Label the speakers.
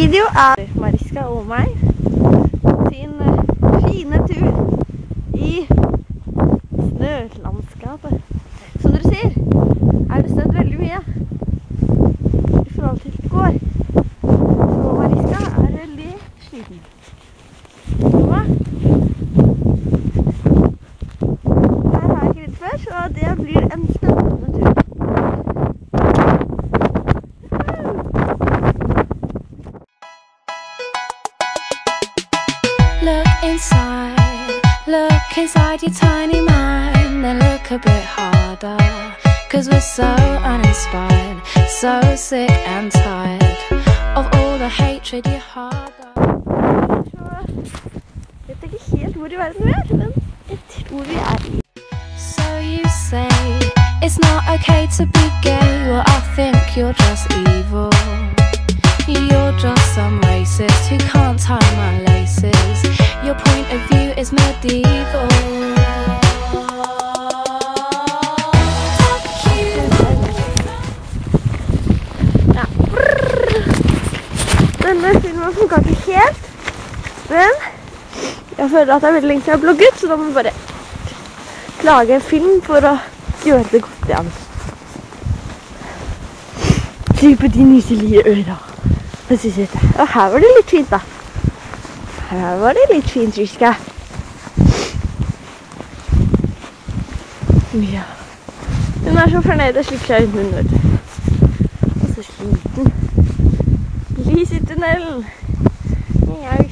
Speaker 1: video av Mariska og meg sin eh, fine tur i snølandskapet. Som dere ser, er det snødd veldig mye i forhold til i går. Så Mariska er veldig sliten. Her har jeg ikke ridd før, så det blir en
Speaker 2: Look inside, look inside your tiny mind and look a bit harder. Cause we're so uninspired, so sick and tired of all the hatred you harbor.
Speaker 1: Så vet jeg ikke helt hvor i verden vi er, men jeg tror vi er i
Speaker 2: So you say it's not okay to be gay. Well, I think you're just evil. You're just some racist who can't tie my laces. Your point of view is medieval.
Speaker 1: Denne filmen funka ikke helt, men jeg føler at det er veldig lenge siden jeg har blogget, så da må vi bare lage en film for å gjøre det godt igjen. Slippe de øra. Sitter jeg. Og her var det litt fint, da. Ah, Говорили финчичка. Ja. Doe maar zo van nee, dat is liep 600. Is liten. Lies het tunnel. Ja, ik